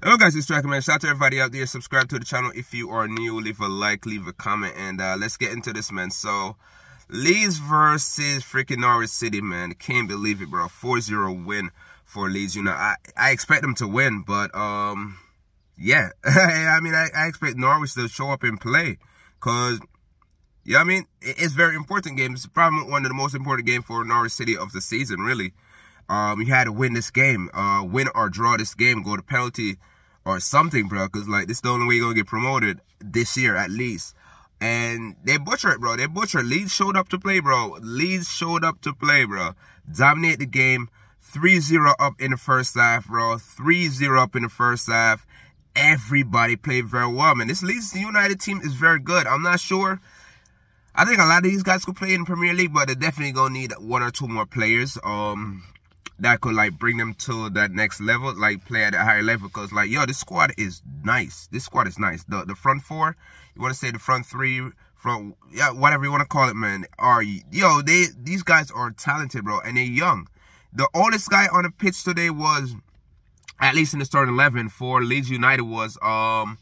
Hello guys, it's Striker Man. Shout out to everybody out there. Subscribe to the channel if you are new. Leave a like, leave a comment, and uh, let's get into this, man. So, Leeds versus freaking Norwich City, man. Can't believe it, bro. 4-0 win for Leeds. You know, I, I expect them to win, but, um, yeah. I mean, I, I expect Norwich to show up and play. Because, yeah, you know I mean, it's very important game. It's probably one of the most important games for Norwich City of the season, really. Um, you had to win this game, uh, win or draw this game, go to penalty or something, bro. Cause like this is the only way you're gonna get promoted this year at least. And they butchered, bro. They butchered. Leeds showed up to play, bro. Leeds showed up to play, bro. Dominate the game. 3-0 up in the first half, bro. 3-0 up in the first half. Everybody played very well, man. This Leeds United team is very good. I'm not sure. I think a lot of these guys could play in the Premier League, but they're definitely gonna need one or two more players. Um, that could like bring them to that next level, like play at a higher level. Cause like, yo, this squad is nice. This squad is nice. The the front four, you want to say the front three, front yeah, whatever you want to call it, man. Are yo, they these guys are talented, bro, and they're young. The oldest guy on the pitch today was, at least in the starting eleven for Leeds United, was um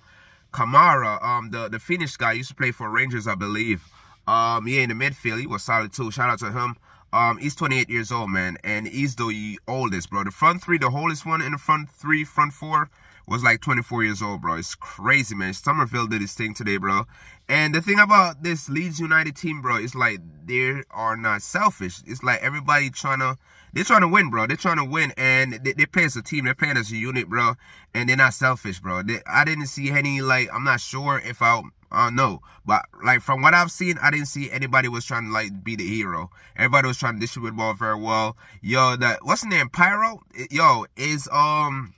Kamara, um the the Finnish guy used to play for Rangers, I believe. Um, yeah, in the midfield, he was solid too. Shout out to him. Um, he's 28 years old, man, and he's the oldest, bro. The front three, the oldest one in the front three, front four, was like 24 years old, bro. It's crazy, man. Summerville did his thing today, bro. And the thing about this Leeds United team, bro, is like they are not selfish. It's like everybody trying to, they're trying to win, bro. They're trying to win, and they, they play as a team. They're playing as a unit, bro. And they're not selfish, bro. They, I didn't see any like. I'm not sure if I uh, no, but like from what I've seen, I didn't see anybody was trying to like be the hero. Everybody was trying to distribute the ball very well. Yo, that what's the name? Piroe. Yo, is um,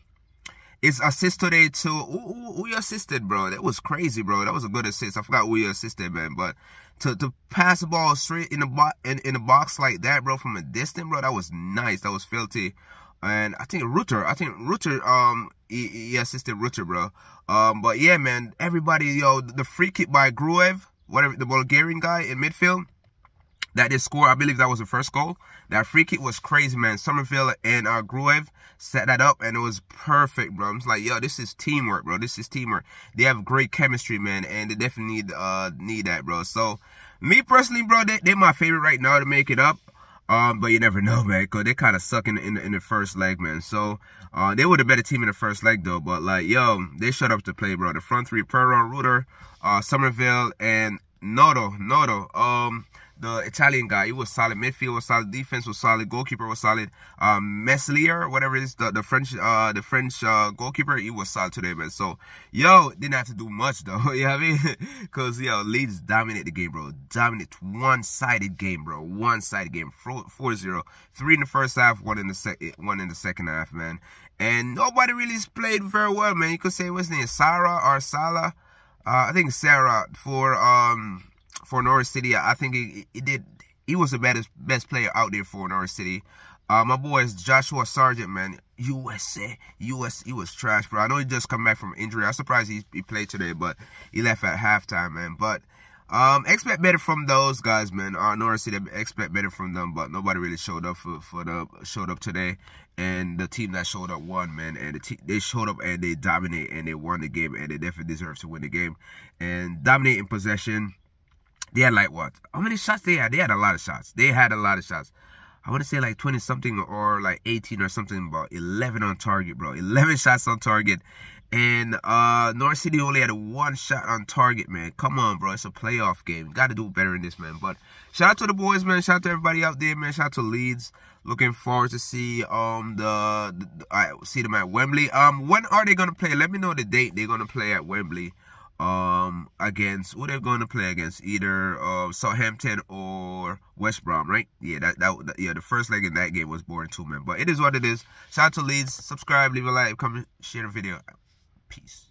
is assist today to who, who, who you assisted, bro? That was crazy, bro. That was a good assist. I forgot who you assisted, man. But to to pass the ball straight in the box in, in the box like that, bro, from a distance, bro, that was nice. That was filthy and I think Rutter, I think Rutter, um, he, he assisted Rutter, bro. Um, but yeah, man, everybody, yo, the free kick by Gruev, whatever, the Bulgarian guy in midfield, that they score, I believe that was the first goal. That free kick was crazy, man. Summerville and uh, Gruev set that up, and it was perfect, bro. I'm like, yo, this is teamwork, bro. This is teamwork. They have great chemistry, man, and they definitely need uh need that, bro. So, me personally, bro, they, they're my favorite right now to make it up. Um, but you never know, man, because they kind of suck in, in, in, the first leg, man. So, uh, they were the better team in the first leg, though. But, like, yo, they shut up to play, bro. The front three, Piroe, Rutter, uh, Summerville, and Gnonto. Gnonto. Um, the Italian guy. He was solid. Midfield was solid. Defense was solid. Goalkeeper was solid. Um, whatever it is, the, the French, uh, the French, uh, goalkeeper, he was solid today, man. So, yo, didn't have to do much, though. you know what I mean? Cause, yo, Leeds dominate the game, bro. Dominate one-sided game, bro. One-sided game. 4-0. Three in the first half, one in the second, one in the second half, man. And nobody really played very well, man. You could say, what's his name? Sara or Salah? Uh, I think Sara for, um, for Norwich City. I think he, did. He was the best best player out there for Norwich City. Uh, my boy is Joshua Sargent, man. USA, US, he was trash, bro. I know he just come back from injury. I'm surprised he, he played today, but he left at halftime, man. But um, expect better from those guys, man. Uh, Norwich City expect better from them, but nobody really showed up for, for the showed up today. And the team that showed up won, man. And the they showed up and they dominate and they won the game, and they definitely deserve to win the game and dominate in possession. They had like what? How many shots they had? They had a lot of shots. They had a lot of shots. I want to say like 20 something or like 18 or something, about 11 on target, bro. 11 shots on target. And uh North City only had one shot on target, man. Come on, bro. It's a playoff game. Got to do better in this, man. But shout out to the boys, man. Shout out to everybody out there, man. Shout out to Leeds. Looking forward to see um the, the I see them at Wembley. Um, when are they gonna play? Let me know the date they're gonna play at Wembley um against who they're going to play against either uh Southampton or West Brom right? Yeah that, that, yeah the first leg in that game was boring too man. But it is what it is. Shout out to Leeds. Subscribe leave a like comment share the video. Peace